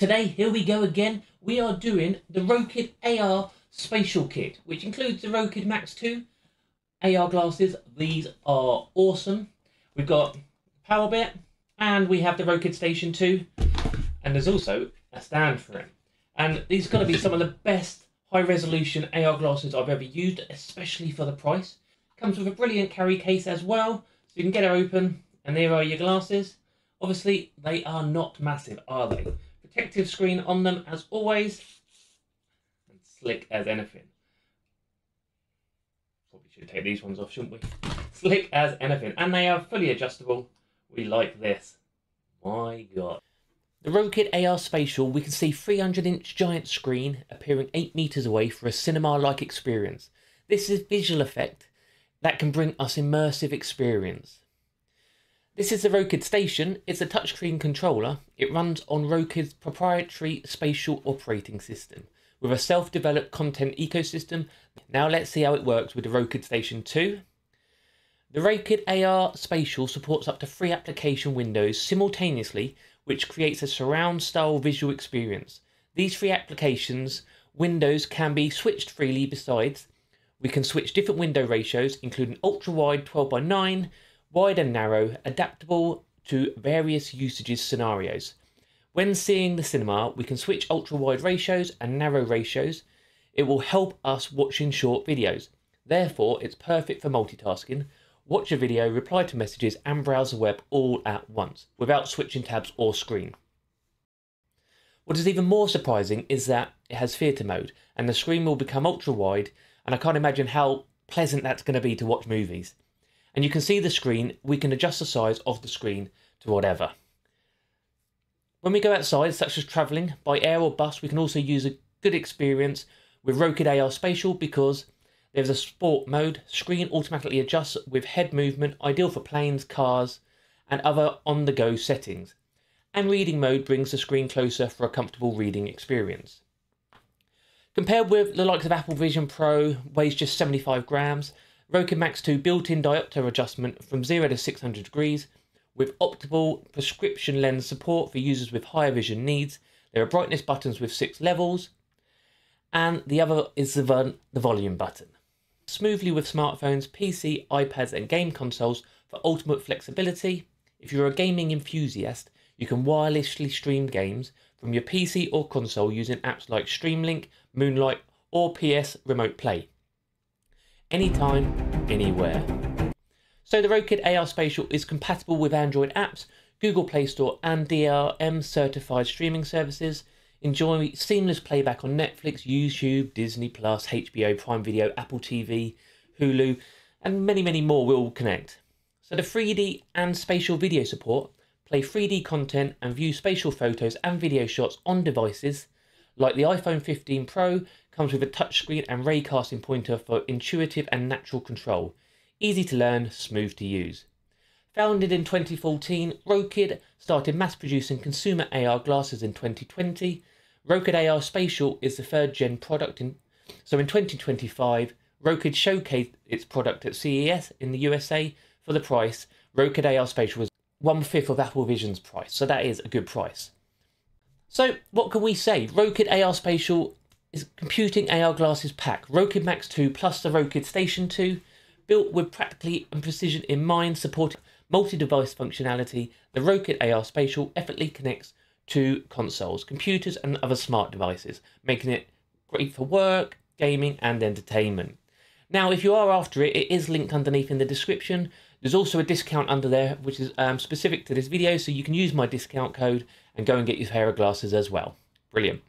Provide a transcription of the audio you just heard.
Today, here we go again. We are doing the Rokid AR Spatial Kit, which includes the Rokid Max 2 AR glasses. These are awesome. We've got power bit, and we have the Rokid Station 2, and there's also a stand for it. And these are going to be some of the best high resolution AR glasses I've ever used, especially for the price. Comes with a brilliant carry case as well, so you can get it open, and there are your glasses. Obviously, they are not massive, are they? Protective screen on them as always. And slick as anything. Probably should take these ones off, shouldn't we? Slick as anything. And they are fully adjustable. We like this. My god. The Rokid AR Spatial, we can see 300 inch giant screen appearing 8 meters away for a cinema like experience. This is visual effect that can bring us immersive experience. This is the Rokid Station. It's a touchscreen controller. It runs on Rokid's proprietary spatial operating system with a self-developed content ecosystem. Now let's see how it works with the Rokid Station 2. The Rokid AR Spatial supports up to three application windows simultaneously, which creates a surround style visual experience. These three applications windows can be switched freely besides we can switch different window ratios including ultra wide 12 by 9 wide and narrow, adaptable to various usages scenarios. When seeing the cinema, we can switch ultra wide ratios and narrow ratios. It will help us watching short videos. Therefore, it's perfect for multitasking. Watch a video, reply to messages, and browse the web all at once without switching tabs or screen. What is even more surprising is that it has theatre mode and the screen will become ultra wide, and I can't imagine how pleasant that's going to be to watch movies and you can see the screen, we can adjust the size of the screen to whatever. When we go outside, such as travelling by air or bus, we can also use a good experience with Rokid AR Spatial because there's a sport mode, screen automatically adjusts with head movement, ideal for planes, cars, and other on the go settings. And reading mode brings the screen closer for a comfortable reading experience. Compared with the likes of Apple Vision Pro, weighs just 75 grams, Rokid Max 2 built-in diopter adjustment from 0 to 600 degrees with optical prescription lens support for users with higher vision needs. There are brightness buttons with six levels, and the other is the, the volume button. Smoothly with smartphones, PC, iPads, and game consoles for ultimate flexibility. If you're a gaming enthusiast, you can wirelessly stream games from your PC or console using apps like Steam Link, Moonlight, or PS Remote Play anytime, anywhere. So the Rokid AR Spatial is compatible with Android apps, Google Play Store and DRM certified streaming services. Enjoy seamless playback on Netflix, YouTube, Disney Plus, HBO, Prime Video, Apple TV, Hulu, and many, many more will connect. So the 3D and spatial video support play 3D content and view spatial photos and video shots on devices like the iPhone 15 Pro comes with a touchscreen and raycasting pointer for intuitive and natural control. Easy to learn, smooth to use. Founded in 2014, Rokid started mass producing consumer AR glasses in 2020. Rokid AR Spatial is the third gen product. In, so in 2025, Rokid showcased its product at CES in the USA for the price. Rokid AR Spatial was one fifth of Apple Vision's price, so that is a good price. So, what can we say? Rokid AR Spatial is computing AR glasses pack. Rokid Max 2 plus the Rokid Station 2, built with practically and precision in mind, supporting multi-device functionality. The Rokid AR Spatial effortlessly connects to consoles, computers, and other smart devices, making it great for work, gaming, and entertainment. Now, if you are after it, it is linked underneath in the description. There's also a discount under there, which is um, specific to this video, so you can use my discount code and go and get your pair of glasses as well. Brilliant.